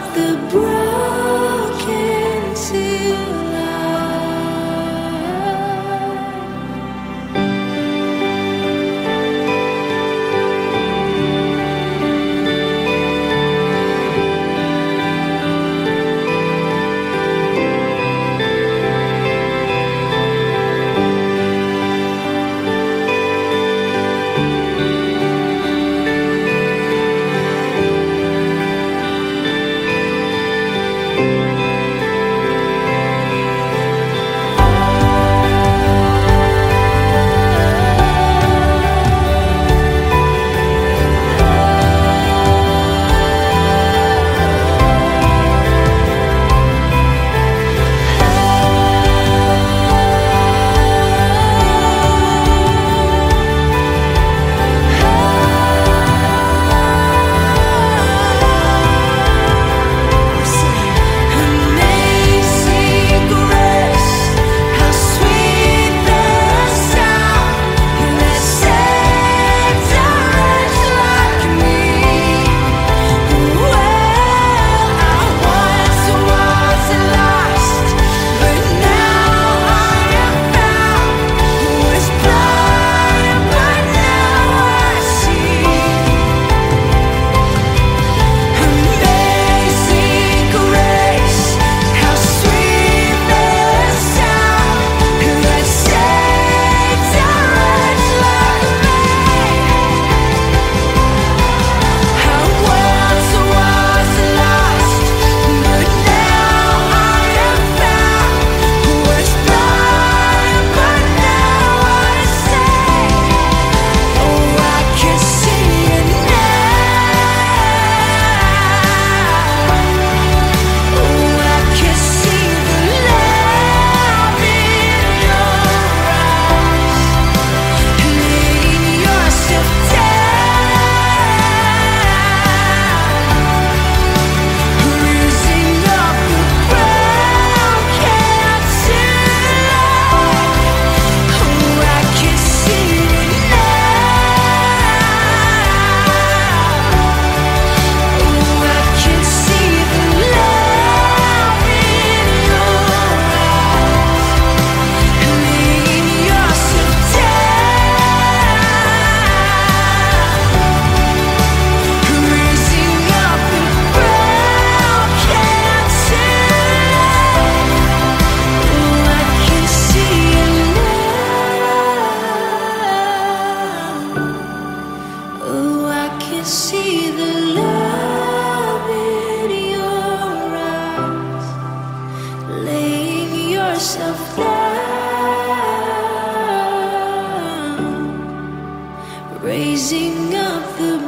of the bright raising up the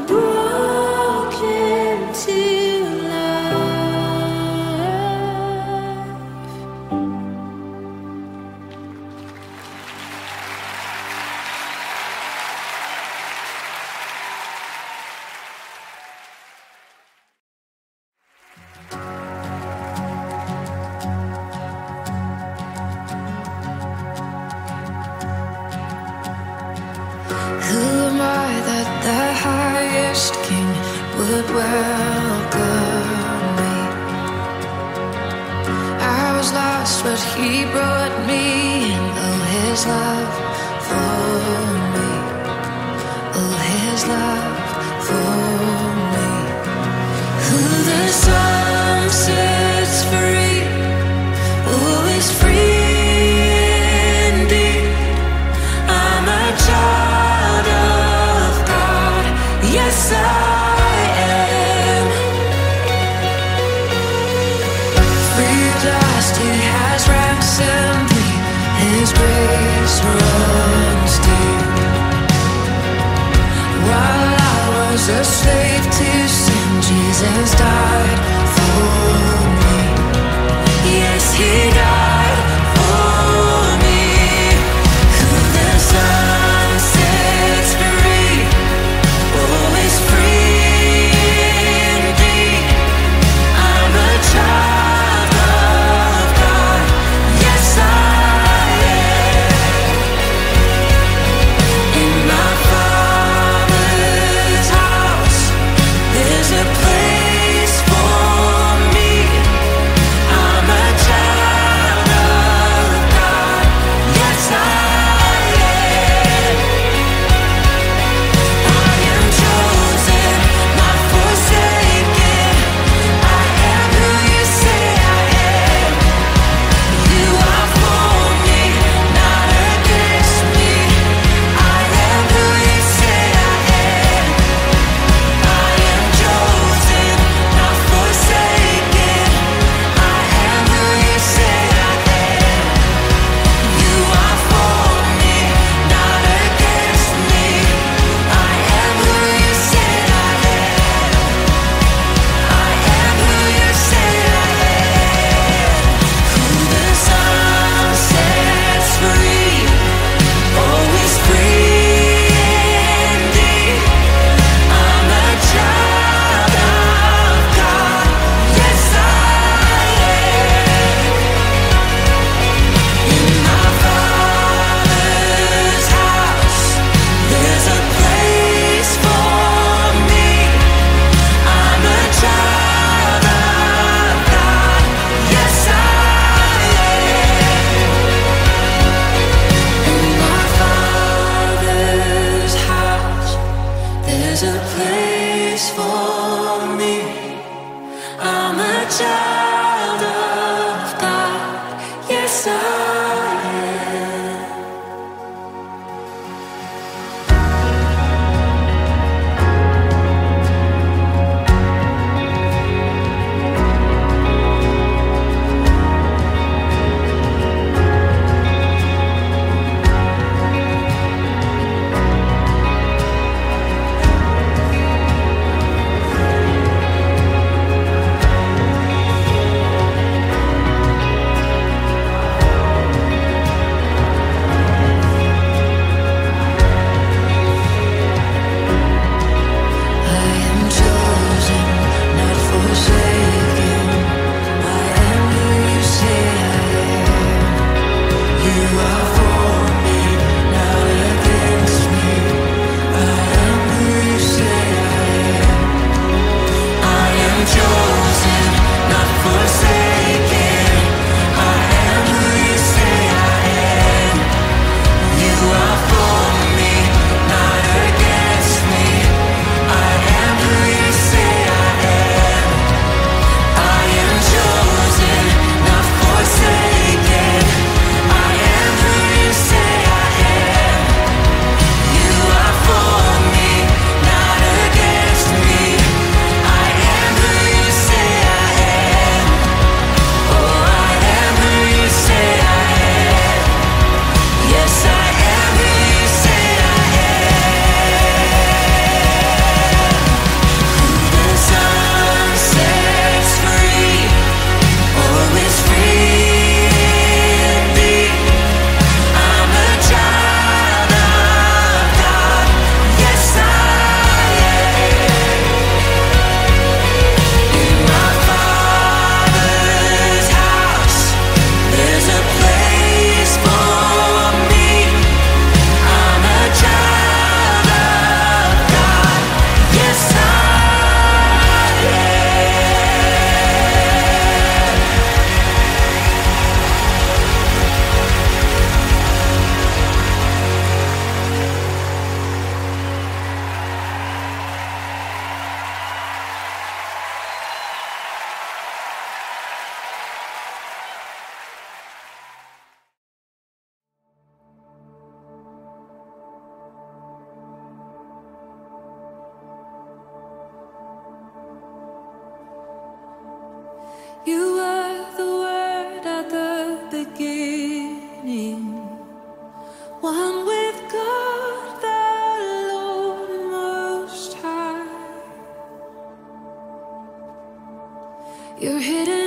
Your hidden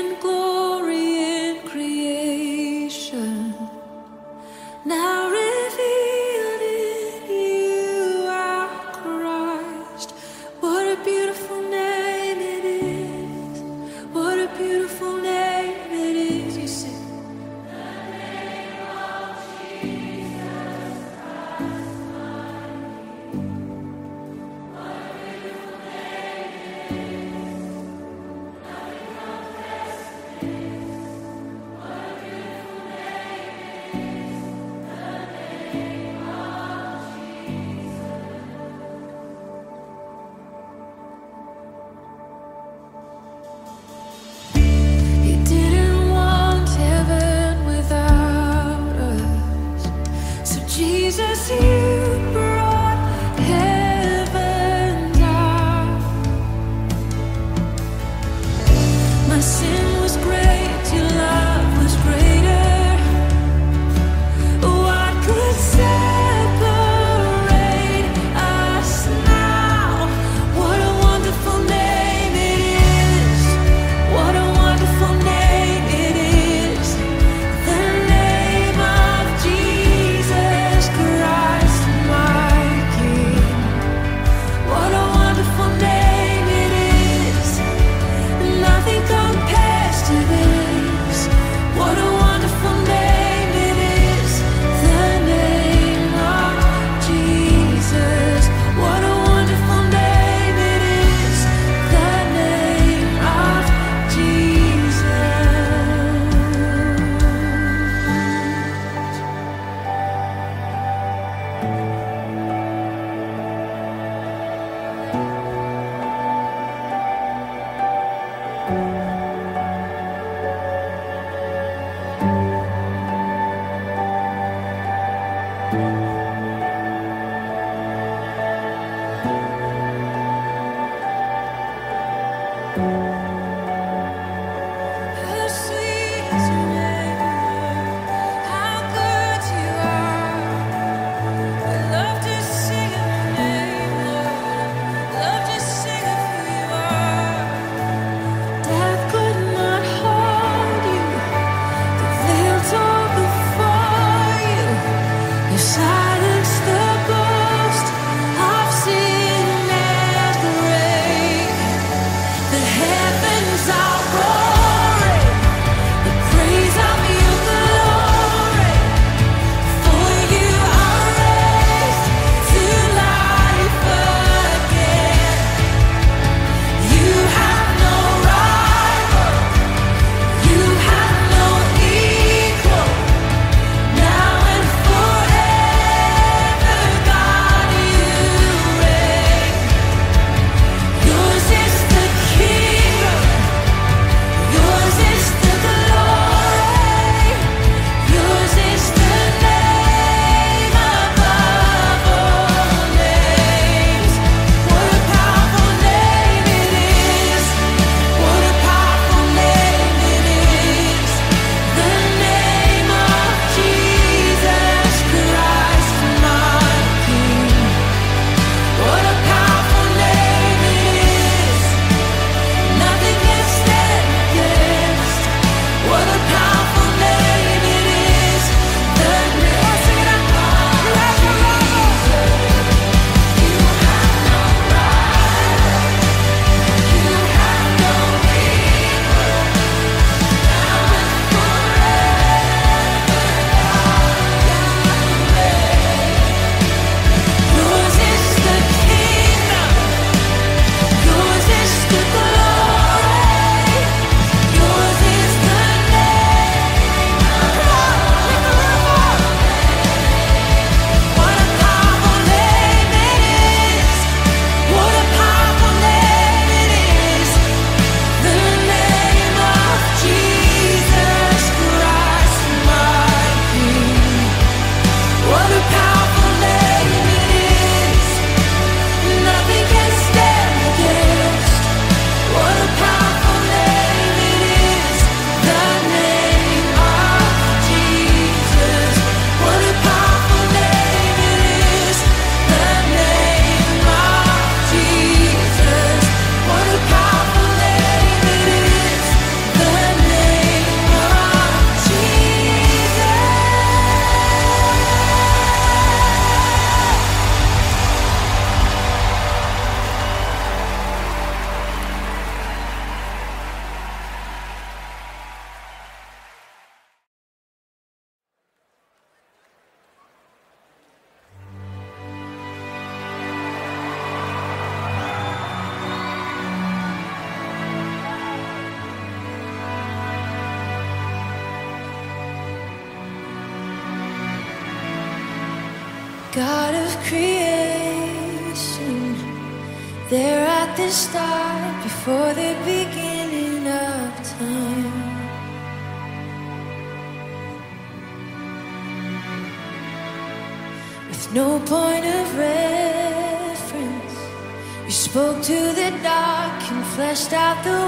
out the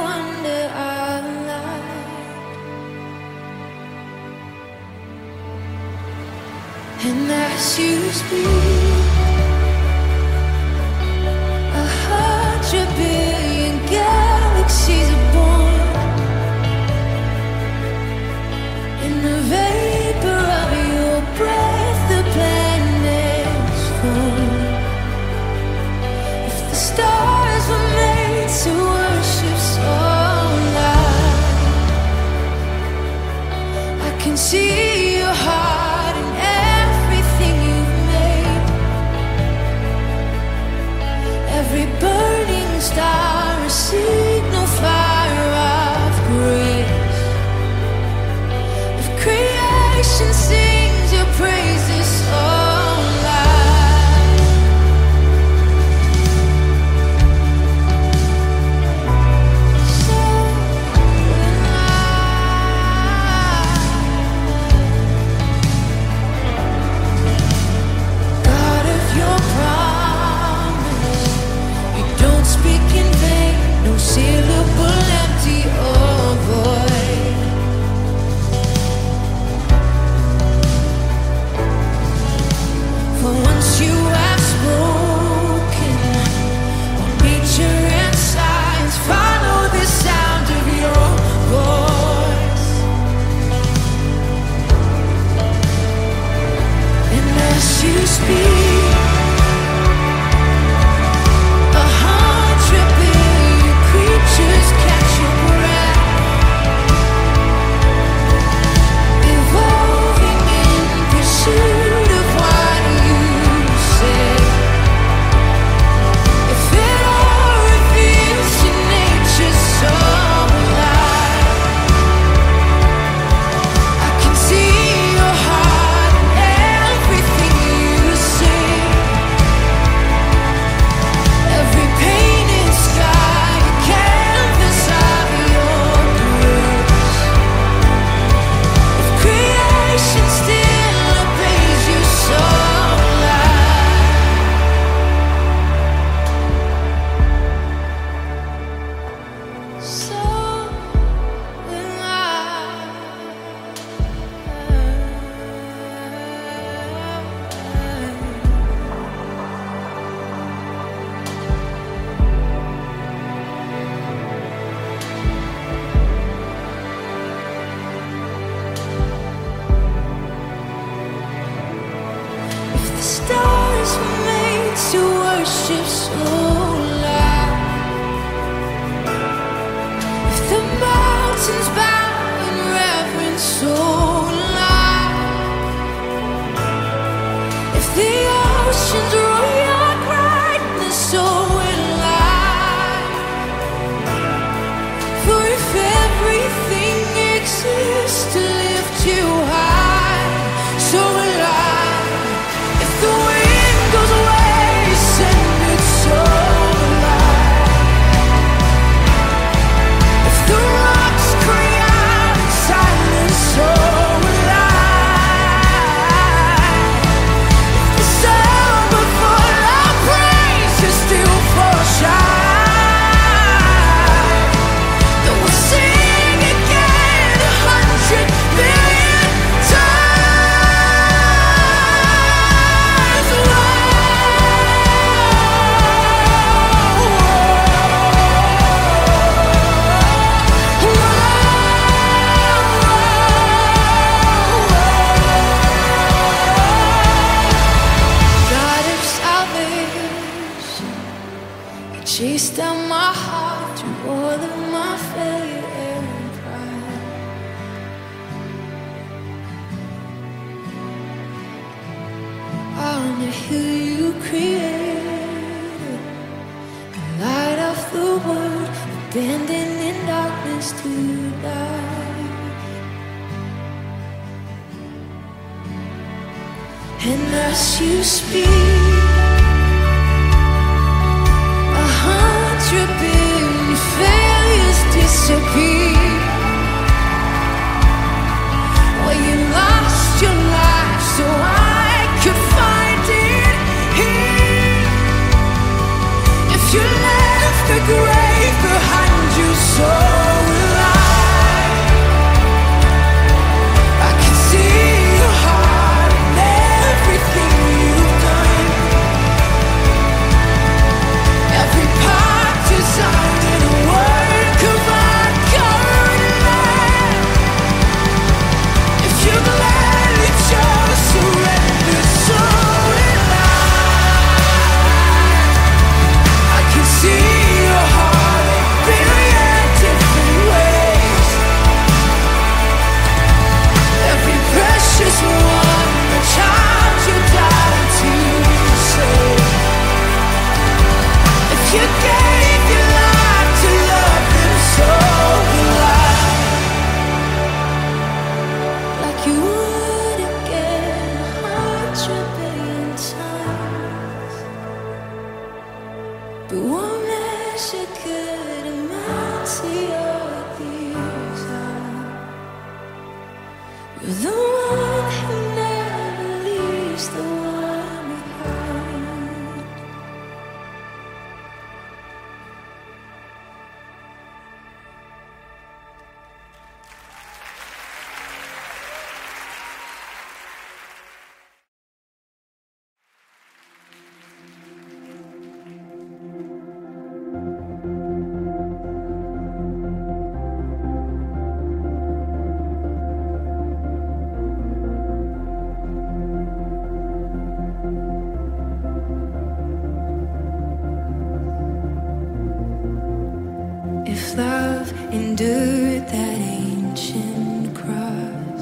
love endured that ancient cross.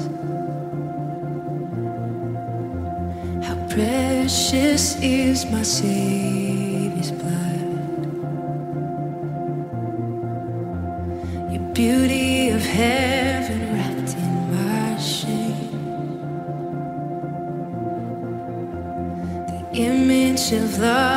How precious is my Savior's blood. Your beauty of heaven wrapped in my shame. The image of love.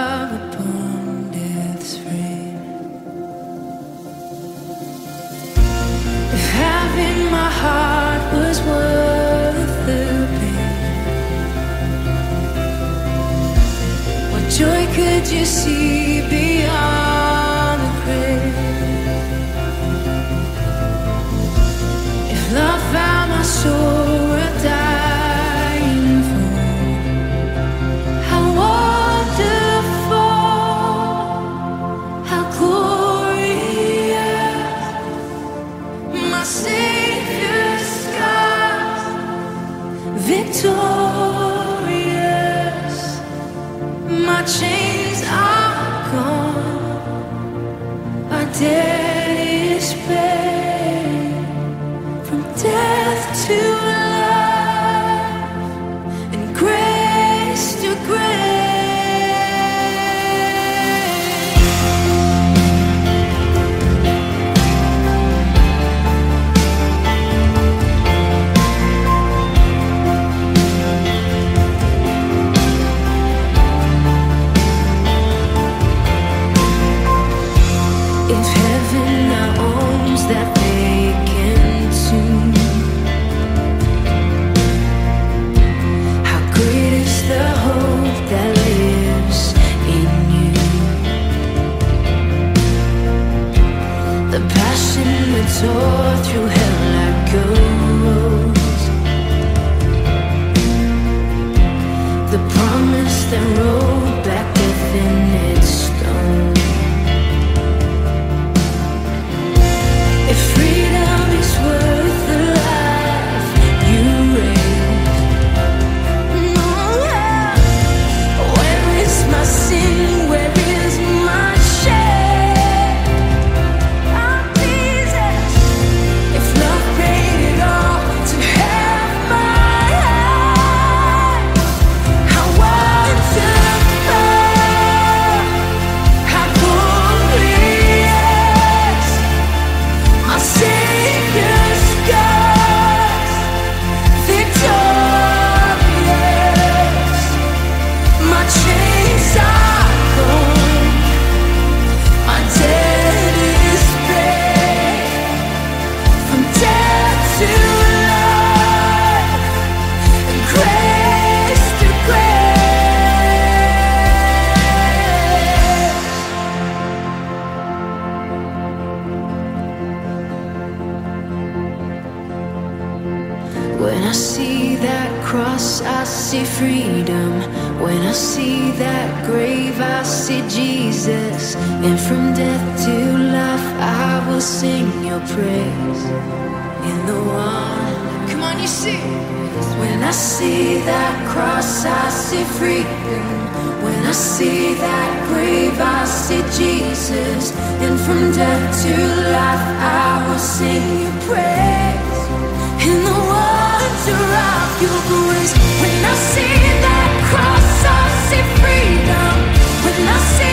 And from death to life, I will sing your praise. In the one, come on, you. When I see that cross, I see freedom. When I see that grave, I see Jesus. And from death to life, I will sing your praise. In the wonder of your grace. When I see that cross, I see freedom. When I see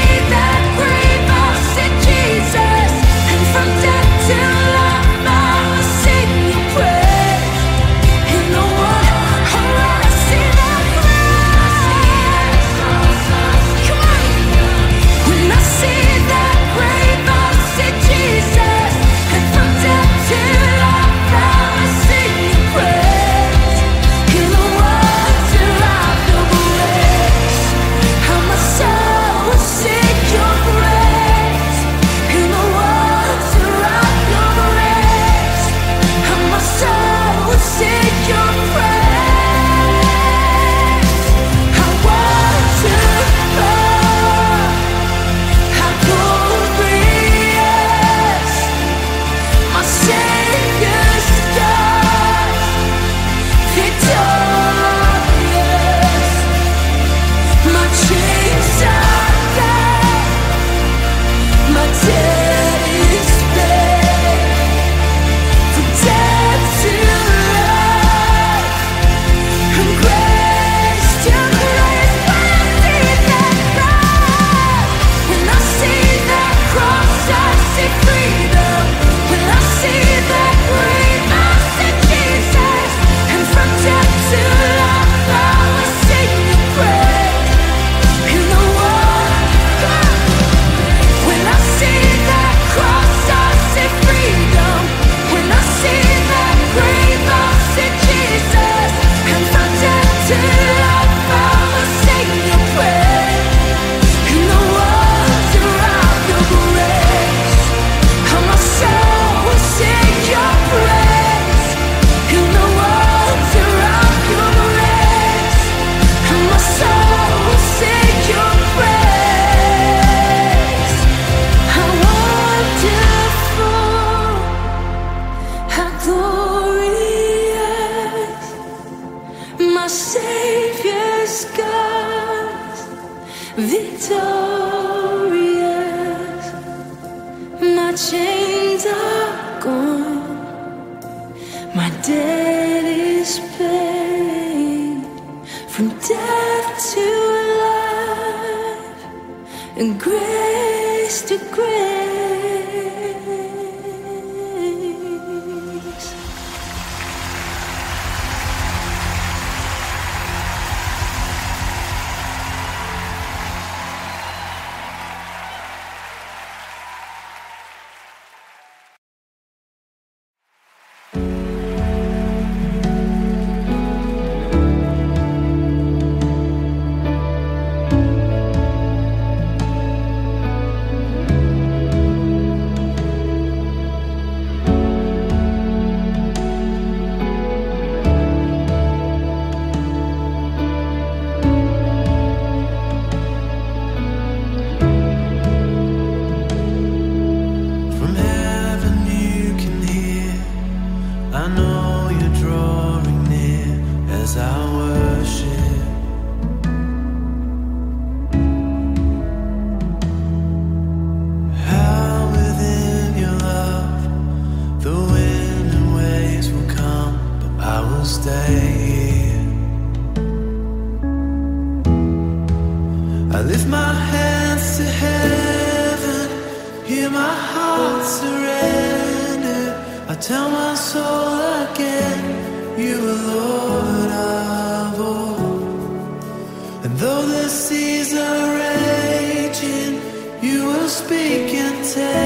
And grace. speak and tell.